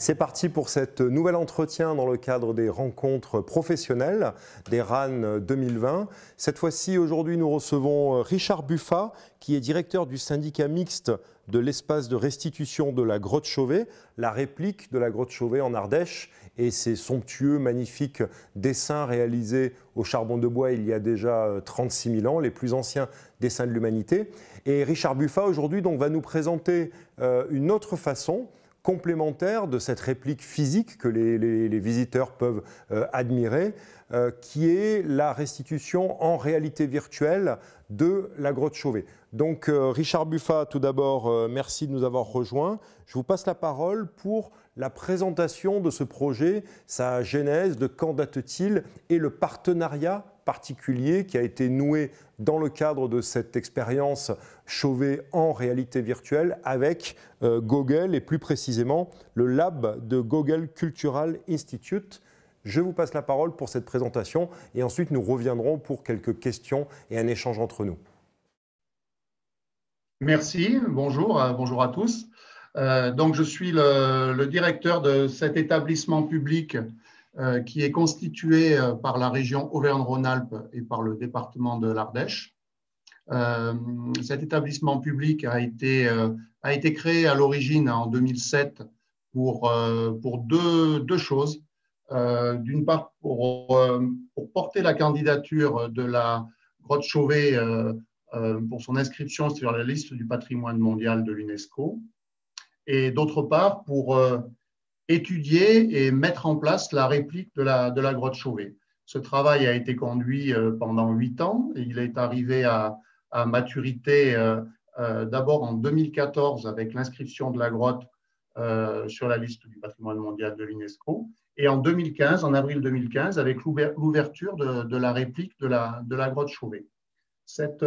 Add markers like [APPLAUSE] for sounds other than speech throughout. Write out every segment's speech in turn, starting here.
C'est parti pour cet nouvel entretien dans le cadre des rencontres professionnelles des RAN 2020. Cette fois-ci, aujourd'hui, nous recevons Richard Buffat, qui est directeur du syndicat mixte de l'espace de restitution de la grotte Chauvet, la réplique de la grotte Chauvet en Ardèche et ces somptueux, magnifiques dessins réalisés au charbon de bois il y a déjà 36 000 ans, les plus anciens dessins de l'humanité. Et Richard Buffat, aujourd'hui, donc, va nous présenter euh, une autre façon complémentaire de cette réplique physique que les, visiteurs peuvent euh, admirer, euh, qui est la restitution en réalité virtuelle de la grotte Chauvet. Donc euh, Richard Buffat, tout d'abord, merci de nous avoir rejoints. Je vous passe la parole pour la présentation de ce projet, sa genèse, de quand date-t-il et le partenariat particulier qui a été noué dans le cadre de cette expérience Chauvet en réalité virtuelle avec euh, Google et plus précisément le lab de Google Cultural Institute. Je vous passe la parole pour cette présentation et ensuite nous reviendrons pour quelques questions et un échange entre nous. Merci, bonjour, euh, bonjour à tous. Euh, donc, je suis le, directeur de cet établissement public qui est constitué euh, par la région Auvergne-Rhône-Alpes et par le département de l'Ardèche. Euh, cet établissement public a été, a été créé à l'origine en 2007 pour, pour deux, deux choses. D'une part, pour, pour, porter la candidature de la grotte Chauvet pour son inscription sur la liste du patrimoine mondial de l'UNESCO. Et d'autre part, pour étudier et mettre en place la réplique de la, de la grotte Chauvet. Ce travail a été conduit euh, pendant huit ans et il est arrivé à, à maturité euh, euh, d'abord en 2014 avec l'inscription de la grotte sur la liste du patrimoine mondial de l'UNESCO et en 2015, en avril 2015, avec l'ouverture de, la réplique de la, de la grotte Chauvet. Cette,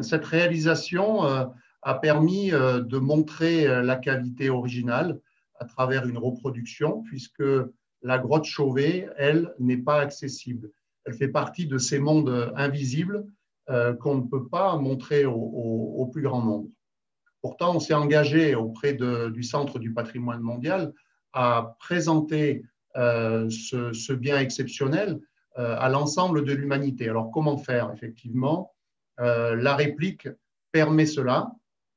cette réalisation a permis de montrer la cavité originale, à travers une reproduction, puisque la grotte Chauvet, elle, n'est pas accessible. Elle fait partie de ces mondes invisibles euh, qu'on ne peut pas montrer au, plus grand nombre. Pourtant, on s'est engagé auprès du Centre du patrimoine mondial à présenter euh, ce, bien exceptionnel euh, à l'ensemble de l'humanité. Alors, comment faire Effectivement, la réplique permet cela.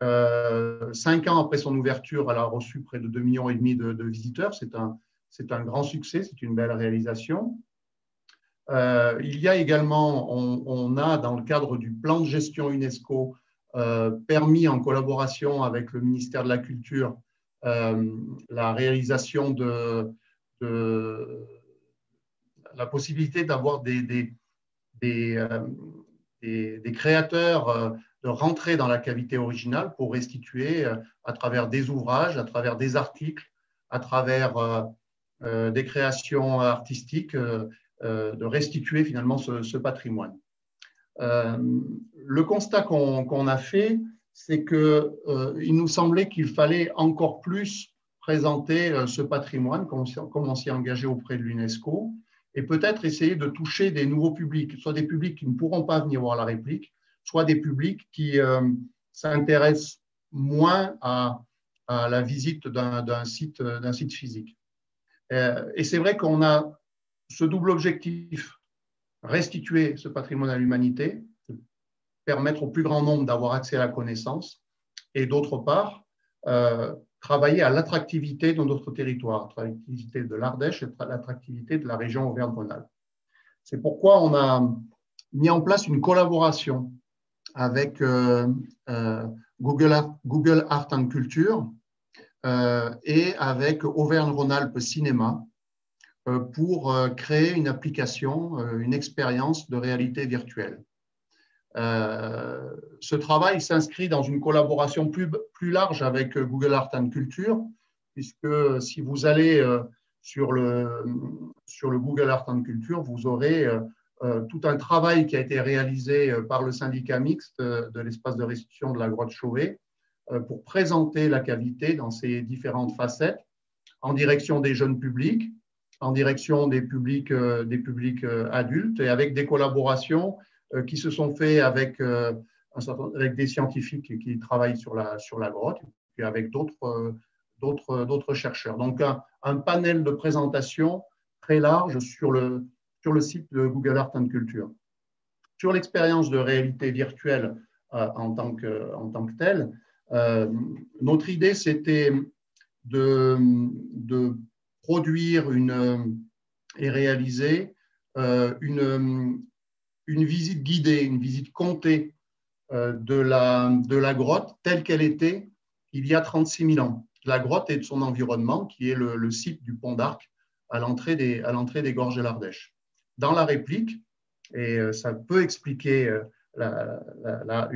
Euh, cinq ans après son ouverture, elle a reçu près de 2,5 millions et demi de, visiteurs. C'est un, c'est un grand succès, c'est une belle réalisation. Euh, il y a également, on, a dans le cadre du plan de gestion UNESCO euh, permis en collaboration avec le ministère de la Culture la réalisation de, la possibilité d'avoir des, des créateurs de rentrer dans la cavité originale pour restituer euh, à travers des ouvrages, à travers des articles, à travers euh, euh, des créations artistiques, de restituer finalement ce, patrimoine. le constat qu'on a fait, c'est qu'il nous semblait qu'il fallait encore plus présenter ce patrimoine, comme on s'y est engagé auprès de l'UNESCO, et peut-être essayer de toucher des nouveaux publics, soit des publics qui ne pourront pas venir voir la réplique, soit des publics qui euh, s'intéressent moins à, la visite d'un site, site physique. Euh, et c'est vrai qu'on a ce double objectif, restituer ce patrimoine à l'humanité, permettre au plus grand nombre d'avoir accès à la connaissance, et d'autre part, euh, travailler à l'attractivité de notre territoire, l'attractivité de l'Ardèche et l'attractivité de la région Auvergne-Rhône-Alpes. C'est pourquoi on a mis en place une collaboration avec euh, euh, Google, Art, Google Art and Culture euh, et avec Auvergne-Rhône-Alpes Cinéma pour créer une application, une expérience de réalité virtuelle. ce travail s'inscrit dans une collaboration plus, plus, large avec Google Art and Culture, puisque si vous allez sur le, sur le Google Art and Culture, vous aurez tout un travail qui a été réalisé euh, par le syndicat mixte euh, de l'espace de restitution de la grotte Chauvet pour présenter la cavité dans ses différentes facettes en direction des jeunes publics, en direction des publics, des publics adultes et avec des collaborations qui se sont faites avec, avec des scientifiques qui travaillent sur la, sur la grotte et avec d'autres d'autres chercheurs. Donc, un, panel de présentation très large sur le, sur le site de Google Art and Culture. Sur l'expérience de réalité virtuelle en, tant que, en telle, notre idée, c'était de, produire une, et réaliser une, une visite guidée, une visite comptée euh, de la, de la grotte telle qu'elle était il y a 36 000 ans. La grotte et de son environnement, qui est le, site du pont d'Arc à l'entrée des, à l'entrée des gorges de l'Ardèche. Dans la réplique, et euh, ça peut expliquer, euh, ça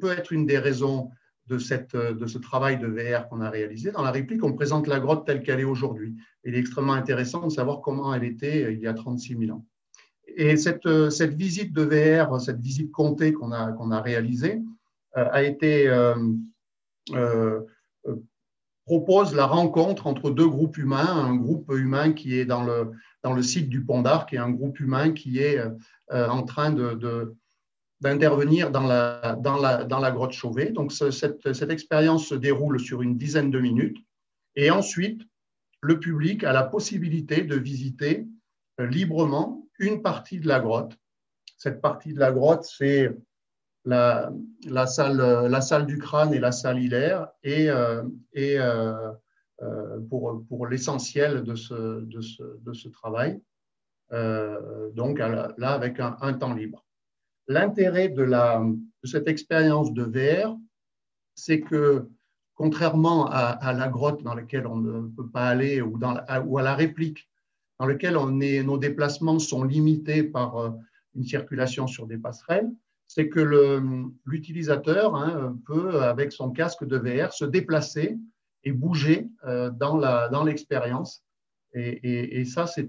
peut être une des raisons de, cette, de ce travail de VR qu'on a réalisé. Dans la réplique, on présente la grotte telle qu'elle est aujourd'hui. Il est extrêmement intéressant de savoir comment elle était il y a 36 000 ans. Et cette, euh, cette, visite de VR, cette visite comptée qu'on a, qu'on a réalisée, euh, a été euh, propose la rencontre entre deux groupes humains, un groupe humain qui est dans le, dans le site du Pont d'Arc et un groupe humain qui est en train d'intervenir dans la, grotte Chauvet. Donc, cette, expérience se déroule sur une dizaine de minutes. Et ensuite, le public a la possibilité de visiter librement une partie de la grotte. Cette partie de la grotte, c'est la, salle, du crâne et la salle hilaire, euh, euh, euh, pour, pour l'essentiel de ce, de, ce, de ce, travail, donc là avec un, temps libre. L'intérêt de, de cette expérience de VR, c'est que contrairement à, la grotte dans laquelle on ne peut pas aller ou, dans ou à la réplique dans lequel on est, nos déplacements sont limités par euh, une circulation sur des passerelles, c'est que l'utilisateur hein, peut, avec son casque de VR, se déplacer et bouger euh, dans l'expérience. Dans et, et, et, ça, c'est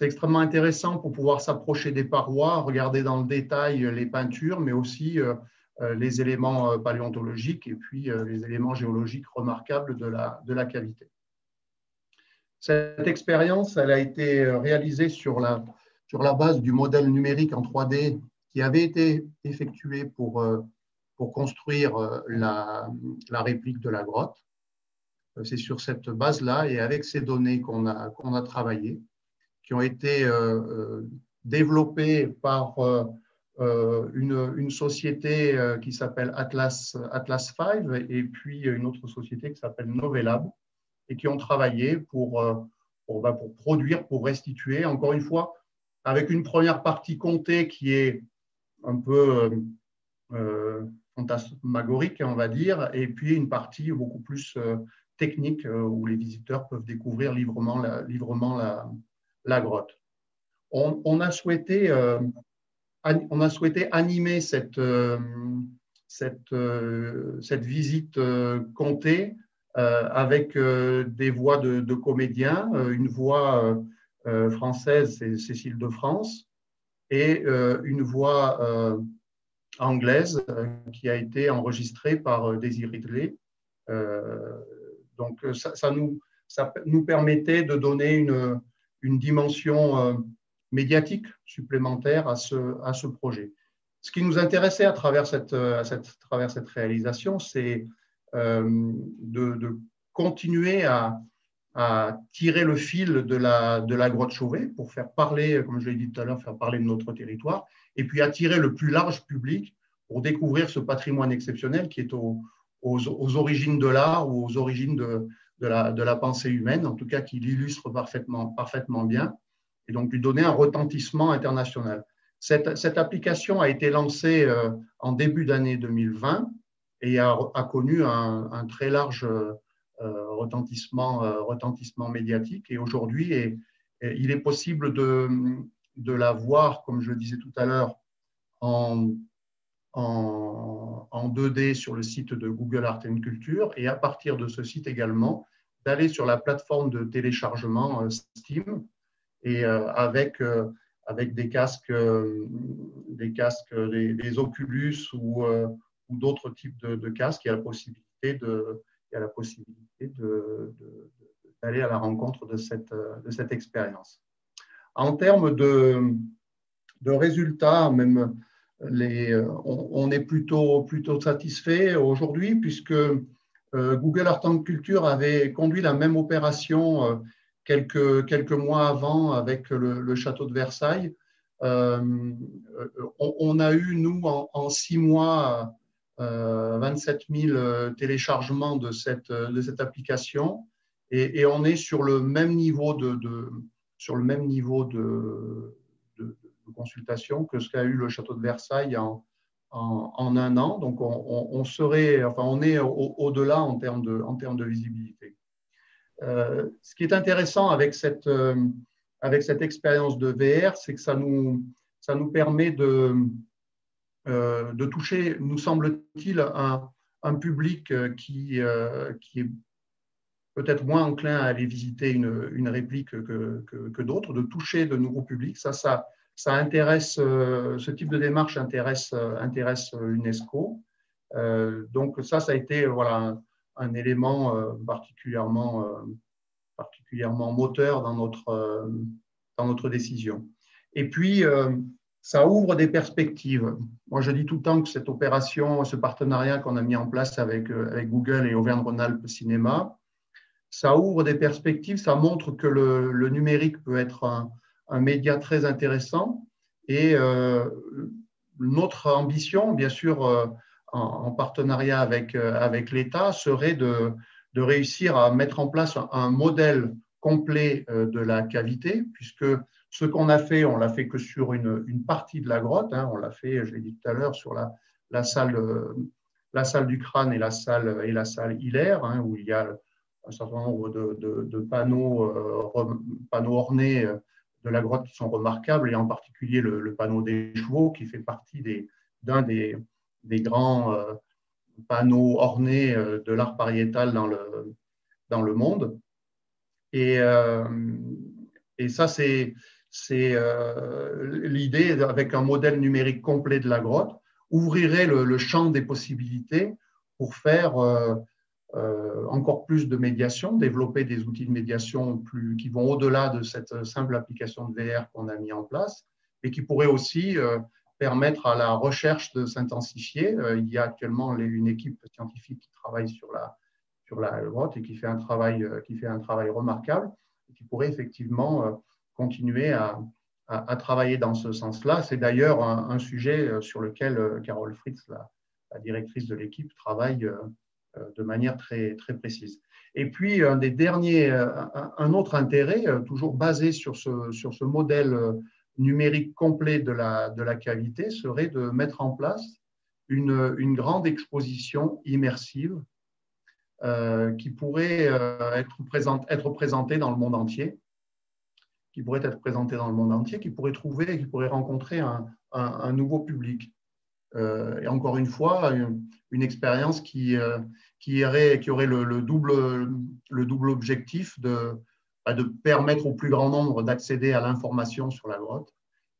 extrêmement intéressant pour pouvoir s'approcher des parois, regarder dans le détail les peintures, mais aussi euh, les éléments paléontologiques et puis les éléments géologiques remarquables de la, de la cavité. Cette expérience, elle a été euh, réalisée sur la, sur la base du modèle numérique en 3D qui avait été effectué pour, euh, pour construire euh, la, réplique de la grotte. C'est sur cette base-là et avec ces données qu'on a, qu'on a travaillées, qui ont été développées par une, une, société qui s'appelle Atlas, Atlas 5 et puis une autre société qui s'appelle Novelab et qui ont travaillé pour, euh, pour, bah, pour, produire, pour restituer, encore une fois, avec une première partie comptée qui est un peu euh, euh fantasmagorique, on va dire, et puis une partie beaucoup plus euh, technique où les visiteurs peuvent découvrir librement la, grotte. On, a souhaité, on a souhaité animer cette, visite comptée euh, avec euh, des voix de, comédiens, euh, une voix française, c'est Cécile de France, et une voix anglaise qui a été enregistrée par Daisy Ridley. donc, ça, nous, ça nous permettait de donner une, une dimension médiatique supplémentaire à ce, à ce projet. Ce qui nous intéressait à travers cette, à à travers cette réalisation, c'est euh, de, continuer à, tirer le fil de la, de la grotte Chauvet pour faire parler, comme je l'ai dit tout à l'heure, faire parler de notre territoire, et puis attirer le plus large public pour découvrir ce patrimoine exceptionnel qui est aux, aux, origines de l'art ou aux origines de, de, la, pensée humaine, en tout cas qui l'illustre parfaitement, parfaitement bien, et donc lui donner un retentissement international. Cette, cette application a été lancée euh, en début d'année 2020 et a, connu un, très large euh, retentissement, euh, retentissement médiatique. Et aujourd'hui, il est possible de, de la voir, comme je le disais tout à l'heure, en, en, en, 2D sur le site de Google Art and Culture et à partir de ce site également, d'aller sur la plateforme de téléchargement euh, Steam et avec, avec des casques, des, casques des, Oculus ou, ou d'autres types de, casques, il y a la possibilité il a la possibilité d'aller à la rencontre de cette, de cette expérience. En termes de, résultats, même les, on, est plutôt, plutôt satisfait aujourd'hui puisque Google Art and Culture avait conduit la même opération quelques, quelques mois avant avec le, château de Versailles. On, a eu, nous, en, six mois, 27 000 téléchargements de cette, de cette application et, on est sur le même niveau de, sur le même niveau de, consultation que ce qu'a eu le château de Versailles en, en, un an. Donc, on, serait, enfin, on est au-delà en, termes de, en termes de visibilité. Euh, ce qui est intéressant avec cette, euh, avec cette expérience de VR, c'est que ça nous, ça nous permet de, euh, de toucher, nous semble-t-il, un, un, public qui, qui est peut-être moins enclin à aller visiter une, réplique que, d'autres, de toucher de nouveaux publics. Ça, ça, ça intéresse, euh, ce type de démarche intéresse, euh, intéresse UNESCO. Euh, donc ça, ça a été voilà, un, élément particulièrement, particulièrement moteur dans notre, dans notre décision. Et puis, ça ouvre des perspectives. Moi, je dis tout le temps que cette opération, ce partenariat qu'on a mis en place avec, avec Google et Auvergne-Rhône-Alpes Cinéma, ça ouvre des perspectives, ça montre que le, numérique peut être un, un média très intéressant. Et euh, notre ambition, bien sûr, euh, en, partenariat avec, euh, avec l'État, serait de, de, réussir à mettre en place un, modèle complet de la cavité, puisque ce qu'on a fait, on l'a fait que sur une, une partie de la grotte. Hein. on l'a fait, je l'ai dit tout à l'heure, sur la, la, salle, la salle du crâne et la salle, et la salle hilaire, hein, où il y a un certain nombre de, de panneaux, ornés de la grotte qui sont remarquables, et en particulier le, panneau des chevaux, qui fait partie d'un des, grands euh, panneaux ornés euh, de l'art pariétal dans le, monde. Et, euh, ça, c'est l'idée, avec un modèle numérique complet de la grotte, ouvrirait le champ des possibilités pour faire euh, encore plus de médiation, développer des outils de médiation qui vont au-delà de cette simple application de VR qu'on a mis en place et qui pourraient aussi euh, permettre à la recherche de s'intensifier. Euh, il y a actuellement une équipe scientifique qui travaille sur la, sur la grotte et qui fait un travail, qui fait un travail remarquable et qui pourrait effectivement continuer à, à, travailler dans ce sens-là. C'est d'ailleurs un, sujet sur lequel Carole Fritz, la, directrice de l'équipe, travaille de manière très, très précise. Et puis, un des derniers, euh, un autre intérêt, euh, toujours basé sur ce, sur ce modèle numérique complet de la, de la cavité, serait de mettre en place une, une grande exposition immersive qui pourrait être, présente, être présentée dans le monde entier, qui pourrait être présentée dans le monde entier, qui pourrait trouver, qui pourrait rencontrer un, un nouveau public. Euh, et encore une fois, expérience qui, euh, qui, aurait, le, double, le double objectif de, bah, de permettre au plus grand nombre d'accéder à l'information sur la grotte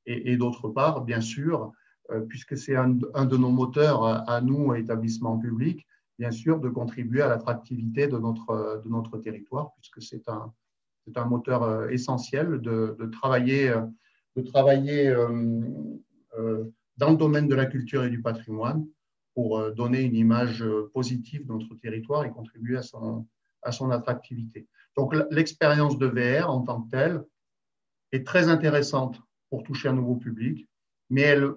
et, d'autre part, bien sûr, euh, puisque c'est un, de nos moteurs à, nous, établissements publics, bien sûr, de contribuer à l'attractivité de notre, de notre territoire, puisque c'est un, un moteur essentiel de, de travailler, de travailler dans le domaine de la culture et du patrimoine pour euh, donner une image euh, positive de notre territoire et contribuer à son, à son attractivité. Donc l'expérience de VR en tant que telle est très intéressante pour toucher un nouveau public, mais elle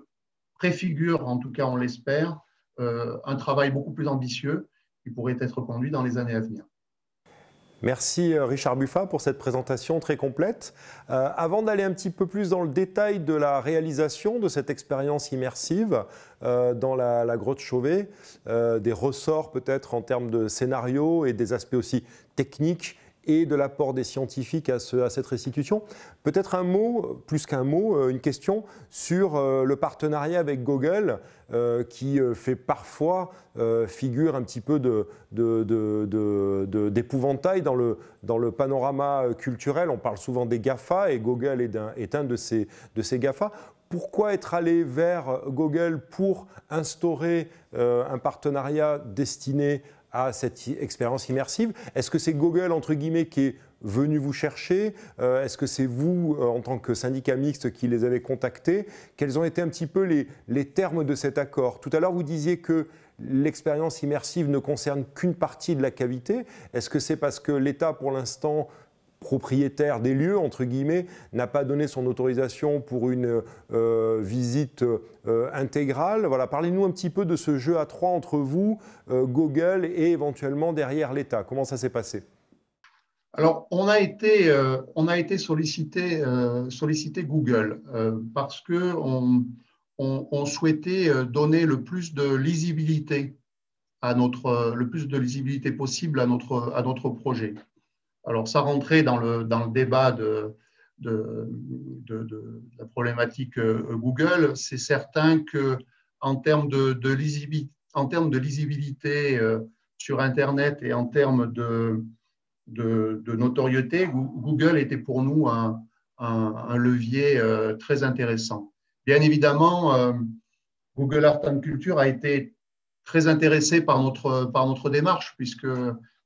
préfigure, en tout cas on l'espère, euh, un travail beaucoup plus ambitieux qui pourrait être conduit dans les années à venir. Merci euh, Richard Buffat pour cette présentation très complète. Euh, avant d'aller un petit peu plus dans le détail de la réalisation de cette expérience immersive euh, dans la, la, grotte Chauvet, des ressorts peut-être en termes de scénario et des aspects aussi techniques et de l'apport des scientifiques à, ce, à cette restitution. Peut-être un mot, plus qu'un mot, euh, une question sur euh, le partenariat avec Google euh, qui fait parfois figure un petit peu d'épouvantail dans, le, panorama culturel. On parle souvent des GAFA et Google est un, est un de, ces, de ces GAFA pourquoi être allé vers Google pour instaurer un partenariat destiné à cette expérience immersive. Est-ce que c'est Google, entre guillemets, qui est venus vous chercher? Est-ce que c'est vous, en tant que syndicat mixte, qui les avez contactés? Quels ont été un petit peu les, les termes de cet accord? Tout à l'heure, vous disiez que l'expérience immersive ne concerne qu'une partie de la cavité. Est-ce que c'est parce que l'État, pour l'instant, propriétaire des lieux, entre guillemets, n'a pas donné son autorisation pour une euh, visite euh, intégrale. Voilà, parlez-nous un petit peu de ce jeu à trois entre vous, euh, Google et éventuellement derrière l'État. Comment ça s'est passé? Alors, on a été, on a été sollicité, sollicité Google parce que on, souhaitait donner le plus de lisibilité à notre, le plus de lisibilité possible à notre, à notre projet. Alors, ça rentrait dans le, dans le débat de, de, la problématique euh, Google. C'est certain que en termes de, lisibilité, de lisibilité euh, sur Internet et en termes de, de, notoriété, Google était pour nous un, un, levier euh, très intéressant. Bien évidemment, Google Art and Culture a été très intéressé par notre, par notre démarche, puisque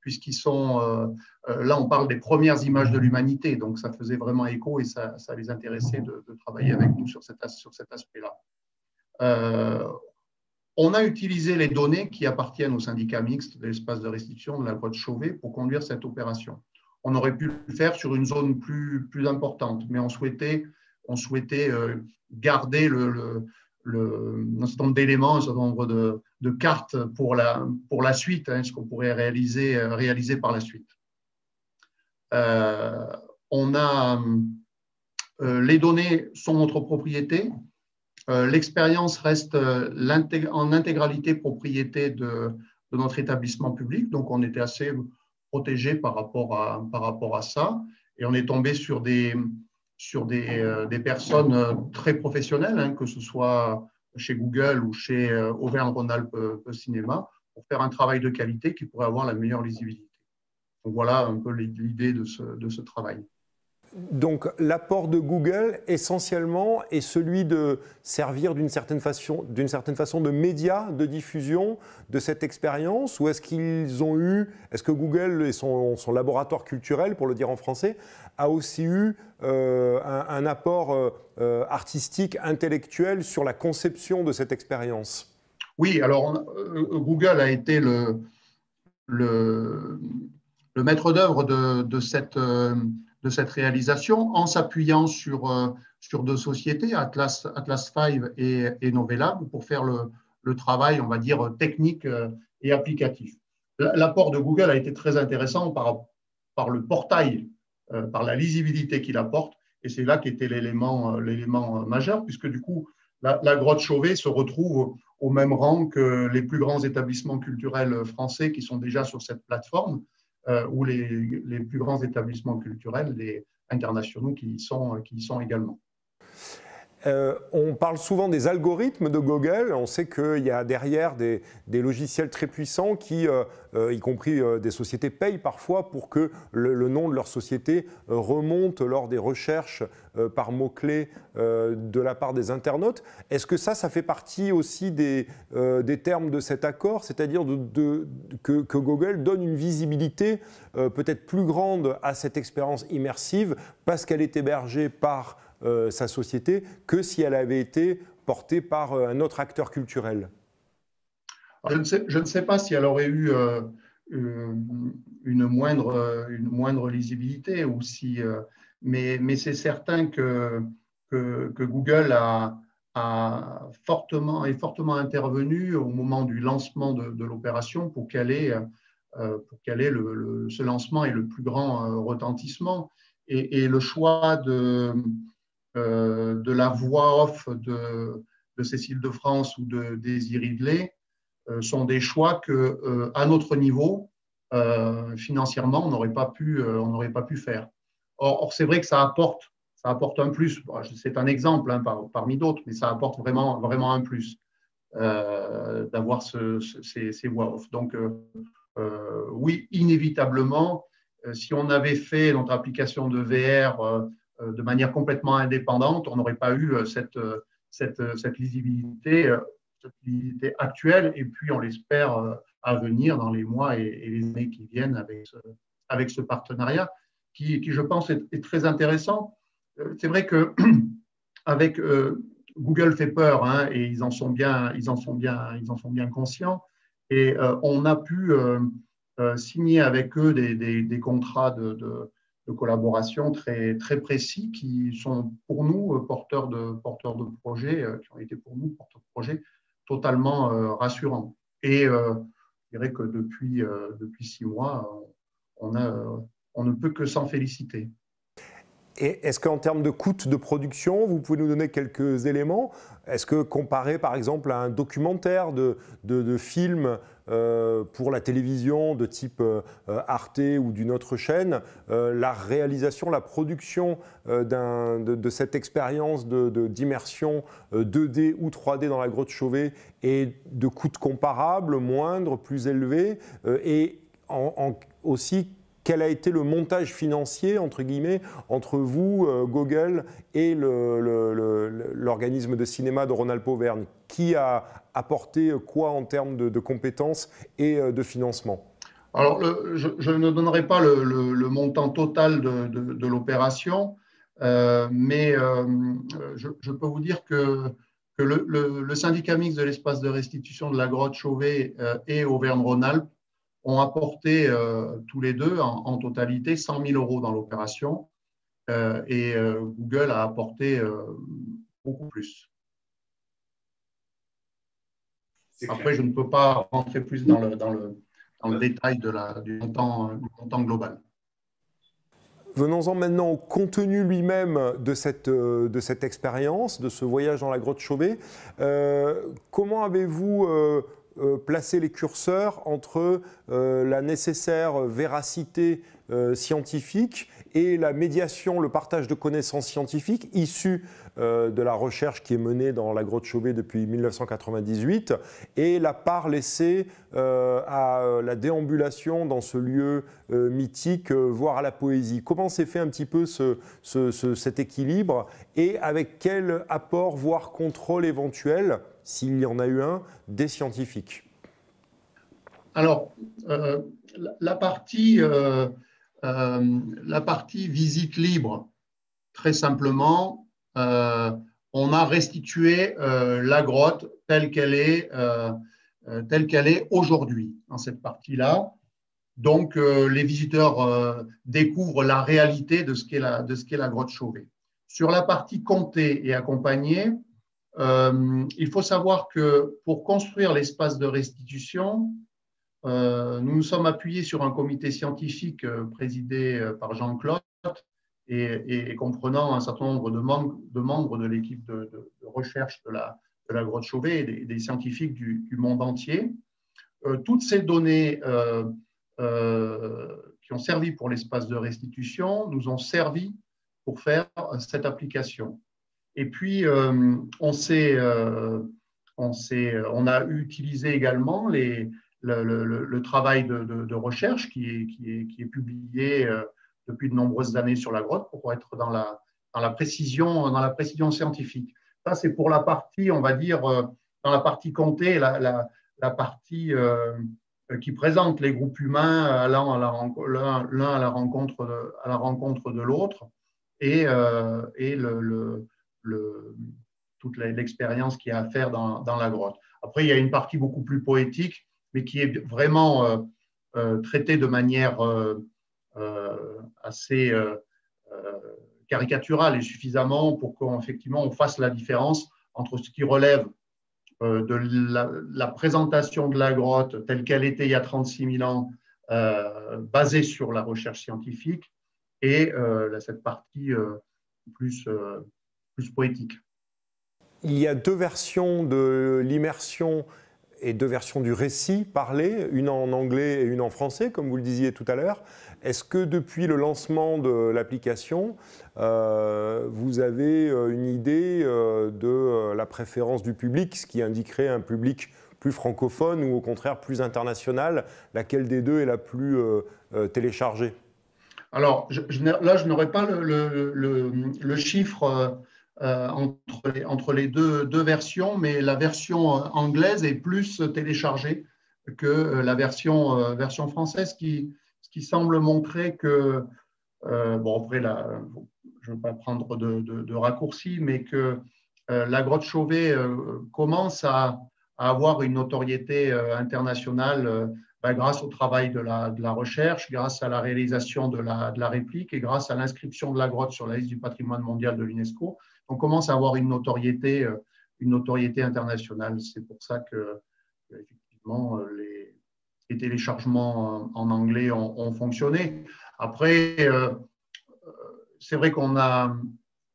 puisqu'ils sont, euh, euh, là on parle des premières images de l'humanité, donc ça faisait vraiment écho et ça, les intéressait de, travailler avec nous sur cet, aspect-là. Euh, on a utilisé les données qui appartiennent au syndicat mixte de l'espace de restitution de la grotte Chauvet pour conduire cette opération. On aurait pu le faire sur une zone plus, importante, mais on souhaitait, on souhaitait garder le, un certain nombre d'éléments, un certain nombre de, de, cartes pour la, pour la suite, hein, ce qu'on pourrait réaliser, euh, réaliser par la suite. Euh, on a, euh, les données sont notre propriété. L'expérience reste en intégralité propriété de, de, notre établissement public, donc on était assez protégé par rapport à, par rapport à ça. Et on est tombé sur des, sur des, euh, des personnes euh, très professionnelles, hein, que ce soit chez Google ou chez euh, Auvergne-Rhône-Alpes Cinéma, pour faire un travail de qualité qui pourrait avoir la meilleure lisibilité. Donc voilà un peu l'idée de ce, de ce travail. Donc l'apport de Google essentiellement est celui de servir d'une certaine, façon, certaine façon de média de diffusion de cette expérience ou est-ce qu'ils ont eu, est-ce que Google et son, laboratoire culturel, pour le dire en français, a aussi eu euh, un, apport euh, euh, artistique, intellectuel sur la conception de cette expérience? Oui, alors Google a été le maître d'œuvre de, de, cette de cette réalisation en s'appuyant sur, euh, sur deux sociétés, Atlas, Atlas 5 et, et pour faire le, le, travail, on va dire, technique euh, et applicatif. L'apport de Google a été très intéressant par, par le portail, euh, par la lisibilité qu'il apporte, et c'est là qu'était l'élément majeur, puisque du coup, la, grotte Chauvet se retrouve au même rang que les plus grands établissements culturels français qui sont déjà sur cette plateforme. Euh, ou les, plus grands établissements culturels, les internationaux qui sont, qui y sont également. Euh, on parle souvent des algorithmes de Google. On sait qu'il y a derrière des, logiciels très puissants qui, euh, euh, y compris des sociétés, payent parfois pour que le, nom de leur société remonte lors des recherches par mots-clés de la part des internautes. Est-ce que ça, ça fait partie aussi des, termes de cet accord, c'est-à-dire que, que, Google donne une visibilité peut-être plus grande à cette expérience immersive parce qu'elle est hébergée par euh, sa société que si elle avait été portée par euh, un autre acteur culturel je ne, sais, pas si elle aurait eu euh, une, moindre, lisibilité, ou si, mais, c'est certain que, Google a, fortement, est fortement intervenu au moment du lancement de, l'opération pour qu'elle ait, pour qu'elle ait le, ce lancement ait le plus grand retentissement. Et, et le choix de, euh, de la voix off de, Cécile de France ou de Daisy Ridley euh, sont des choix que, euh, à notre niveau, financièrement, on n'aurait pas pu, pas pu faire. Or, c'est vrai que ça apporte, ça apporte un plus. C'est un exemple hein, parmi d'autres, mais ça apporte vraiment, vraiment un plus d'avoir ces, voix off. Donc, oui, inévitablement, si on avait fait notre application de VR de manière complètement indépendante, on n'aurait pas eu euh, cette, euh, cette, lisibilité, actuelle, et puis on l'espère à venir dans les mois et, les années qui viennent avec ce, partenariat qui, je pense, est, très intéressant. C'est vrai que [CLEARS THROAT] avec Google fait peur hein, et ils en sont bien, ils en sont bien, ils en sont bien conscients. Et on a pu signer avec eux des, contrats de, de, collaboration très, très précis qui sont pour nous porteurs de, porteurs de projets, qui ont été pour nous porteurs de projets totalement rassurants. Et je dirais que depuis, depuis six mois, on, a, on ne peut que s'en féliciter. Est-ce qu'en termes de coûts de production, vous pouvez nous donner quelques éléments? Est-ce que comparé par exemple à un documentaire de, films euh, pour la télévision de type euh, Arte ou d'une autre chaîne, euh, la réalisation, la production de, de, cette expérience d'immersion 2D ou 3D dans la grotte Chauvet est de coûts comparables, moindres, plus élevés et aussi quel a été le montage financier, entre guillemets, entre vous, euh, Google, et l'organisme de cinéma de Ronald Pauvergne Qui a apporté quoi en termes de, compétences et euh, de financement? Alors, je, ne donnerai pas le, montant total de, l'opération, euh, mais je, peux vous dire que, le, syndicat mixte de l'espace de restitution de la grotte Chauvet et Auvergne-Rhône-Alpes ont apporté euh, tous les deux en, totalité 100 000 euros dans l'opération euh, et euh, Google a apporté beaucoup plus. Après, je ne peux pas rentrer plus dans le, dans le, dans le détail de la, du, montant, du, montant, global. Venons-en maintenant au contenu lui-même de cette, de cette expérience, de ce voyage dans la grotte Chauvet. comment avez-vous euh, placer les curseurs entre euh, la nécessaire véracité euh, scientifique et la médiation, le partage de connaissances scientifiques issues de la recherche qui est menée dans la grotte Chauvet depuis 1998 et la part laissée à la déambulation dans ce lieu mythique, voire à la poésie. Comment s'est fait un petit peu cet équilibre et avec quel apport, voire contrôle éventuel s'il y en a eu un, des scientifiques Alors, euh, la, partie, euh, euh, la partie visite libre, très simplement, on a restitué la grotte telle qu'elle est, est aujourd'hui dans cette partie-là. Donc, les visiteurs découvrent la réalité de ce qu'est la, la grotte Chauvet. Sur la partie comptée et accompagnée, euh, il faut savoir que pour construire l'espace de restitution, euh, nous nous sommes appuyés sur un comité scientifique euh, présidé par Jean-Claude et, comprenant un certain nombre de, membres de, l'équipe de, recherche de la grotte Chauvet et des, scientifiques du, monde entier. toutes ces données qui ont servi pour l'espace de restitution nous ont servi pour faire cette application. Et puis, euh, on, euh, on, on, a utilisé également le, travail de, recherche qui est, qui est, qui est publié euh, depuis de nombreuses années sur la grotte pour être dans la, dans la, précision, dans la précision scientifique. Ça, c'est pour la partie, on va dire, dans la partie comptée, la, la, la partie qui présente les groupes humains allant à l'un à la rencontre de, à la rencontre de l'autre et, et le, toute l'expérience qu'il y a à faire dans, la grotte. Après, il y a une partie beaucoup plus poétique, mais qui est vraiment euh, euh, traitée de manière euh, assez caricaturale et suffisamment pour qu'effectivement on fasse la différence entre ce qui relève de la, présentation de la grotte telle qu'elle était il y a 36 000 ans, basée sur la recherche scientifique, et cette partie plus plus poétique. Il y a deux versions de l'immersion et deux versions du récit parlé, une en anglais et une en français, comme vous le disiez tout à l'heure. Est-ce que depuis le lancement de l'application, euh, vous avez euh, une idée euh, de la préférence du public, ce qui indiquerait un public plus francophone ou au contraire plus international Laquelle des deux est la plus téléchargée? Alors là, je n'aurais pas le, le chiffre entre, les, entre les deux, versions, mais la version anglaise est plus téléchargée que la version, euh, française, qui, ce qui semble montrer que bon, après, je ne veux pas prendre de, raccourcis, mais que la grotte Chauvet commence à, avoir une notoriété internationale bah, grâce au travail de la, de recherche, grâce à la réalisation de de la réplique et grâce à l'inscription de la grotte sur la liste du patrimoine mondial de l'UNESCO, on commence à avoir une notoriété, euh, une notoriété internationale. C'est pour ça que, effectivement, euh, les, téléchargements en anglais ont, fonctionné. Après, euh, c'est vrai qu'on a,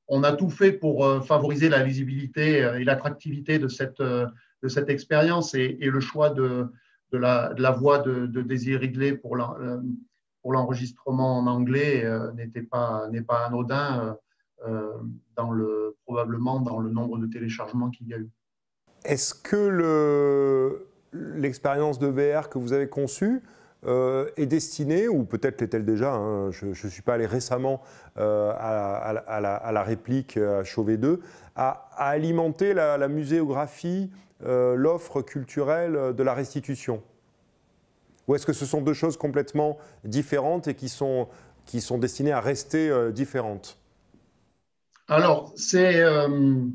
on a tout fait pour favoriser la visibilité et l'attractivité de cette, de cette expérience et, le choix de, de la, voix de, Désir Ridley pour l'enregistrement en anglais euh, n'était pas, n'est pas anodin euh, euh, dans le, probablement dans le nombre de téléchargements qu'il y a eu. Est-ce que l'expérience de VR que vous avez conçue est destinée, ou peut-être l'est-elle déjà, hein, je ne suis pas allé récemment à, la, réplique à Chauvet 2, à, alimenter la muséographie euh, l'offre culturelle de la restitution? Ou est-ce que ce sont deux choses complètement différentes et qui sont, qui sont destinées à rester euh, différentes? Alors, c'est. Euh,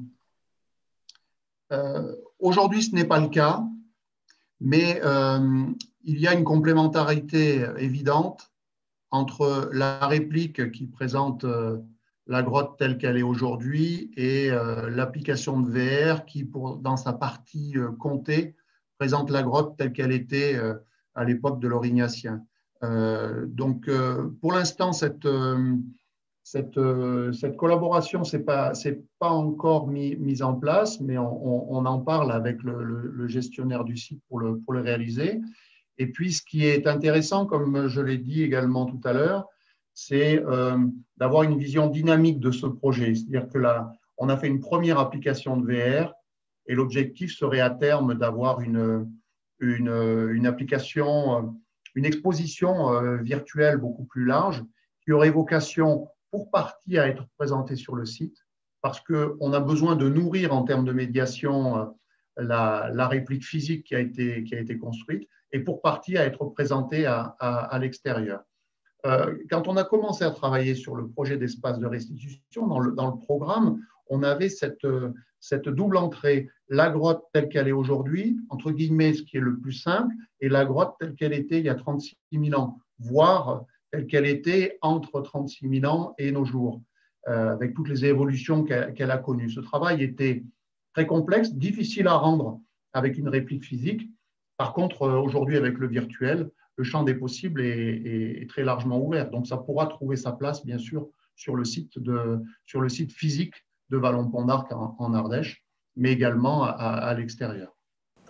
aujourd'hui, ce n'est pas le cas, mais il y a une complémentarité évidente entre la réplique qui présente la grotte telle qu'elle est aujourd'hui et euh, l'application de VR qui, dans sa partie euh, comptée, présente la grotte telle qu'elle était euh, à l'époque de l'Orignacien. donc, pour l'instant, cette, cette, cette, collaboration n'est pas, pas encore mise en place, mais on, en parle avec le, gestionnaire du site pour le, pour le réaliser. Et puis, ce qui est intéressant, comme je l'ai dit également tout à l'heure, c'est euh, d'avoir une vision dynamique de ce projet. C'est-à-dire que là, on a fait une première application de VR et l'objectif serait à terme d'avoir une, une, application, une exposition euh, virtuelle beaucoup plus large qui aurait vocation pour partie à être présentée sur le site parce qu'on a besoin de nourrir en termes de médiation euh, la, réplique physique qui a, été, construite et pour partie à être présentée à, l'extérieur. Euh, quand on a commencé à travailler sur le projet d'espace de restitution, dans le, programme, on avait cette, double entrée, la grotte telle qu'elle est aujourd'hui, entre guillemets, ce qui est le plus simple, et la grotte telle qu'elle était il y a 36 000 ans, voire telle qu'elle était entre 36 000 ans et nos jours, euh, avec toutes les évolutions qu'elle a connues. Ce travail était très complexe, difficile à rendre avec une réplique physique. Par contre, euh, aujourd'hui, avec le virtuel, le champ des possibles est, très largement ouvert. Donc, ça pourra trouver sa place, bien sûr, sur le site, de, sur le site physique de Vallon-Pont d'Arc en, Ardèche, mais également à, l'extérieur.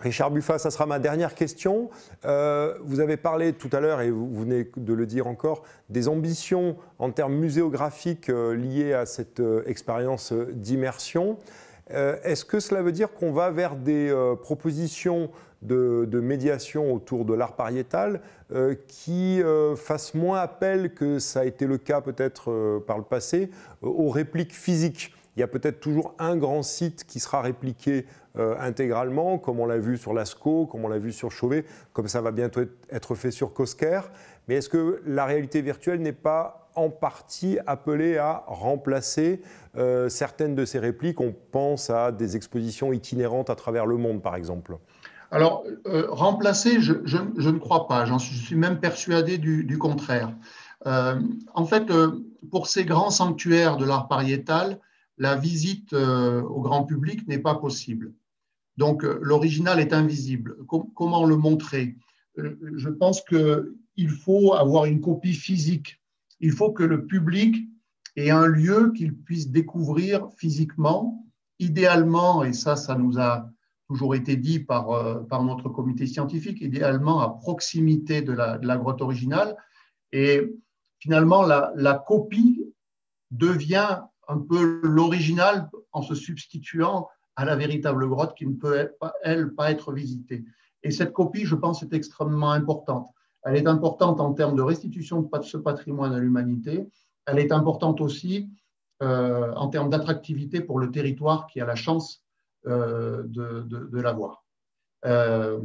Richard Buffat, ça sera ma dernière question. Euh, vous avez parlé tout à l'heure, et vous venez de le dire encore, des ambitions en termes muséographiques euh, liées à cette euh, expérience d'immersion. Est-ce que cela veut dire qu'on va vers des propositions de, médiation autour de l'art pariétal qui euh, fasse moins appel que ça a été le cas peut-être par le passé aux répliques physiques. Il y a peut-être toujours un grand site qui sera répliqué intégralement, comme on l'a vu sur Lascaux, comme on l'a vu sur Chauvet, comme ça va bientôt être fait sur Cosquer. Mais est-ce que la réalité virtuelle n'est pas en partie appelée à remplacer certaines de ces répliques? On pense à des expositions itinérantes à travers le monde, par exemple. Alors, euh, remplacer, je, ne crois pas. J'en suis, je suis même persuadé du, contraire. Euh, en fait, euh, pour ces grands sanctuaires de l'art pariétal, la visite au grand public n'est pas possible. Donc, l'original est invisible. comment le montrer? Je pense qu'il faut avoir une copie physique. Il faut que le public ait un lieu qu'il puisse découvrir physiquement, idéalement, et ça, ça nous a toujours été dit par, euh, par notre comité scientifique, idéalement à proximité de la, grotte originale. Et finalement, la, copie devient un peu l'original en se substituant à la véritable grotte qui ne peut, elle, pas être visitée. Et cette copie, je pense, est extrêmement importante. Elle est importante en termes de restitution de ce patrimoine à l'humanité. Elle est importante aussi euh, en termes d'attractivité pour le territoire qui a la chance euh, de, de, l'avoir. Euh,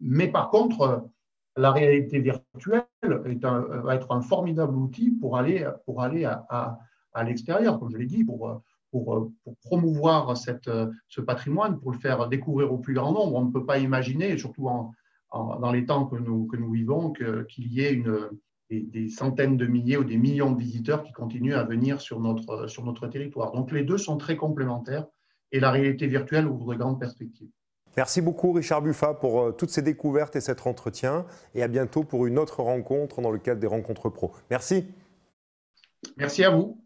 mais par contre, la réalité virtuelle va être un formidable outil pour aller, pour aller à, l'extérieur, comme je l'ai dit, pour, pour, promouvoir cette, ce patrimoine, pour le faire découvrir au plus grand nombre. On ne peut pas imaginer, surtout en, dans les temps que nous, que nous vivons, qu'il y ait une, des, centaines de milliers ou des millions de visiteurs qui continuent à venir sur notre, sur notre territoire. Donc les deux sont très complémentaires et la réalité virtuelle ouvre de grandes perspectives. Merci beaucoup Richard Buffat pour euh, toutes ces découvertes et cet entretien et à bientôt pour une autre rencontre dans le cadre des rencontres pro. Merci. Merci à vous.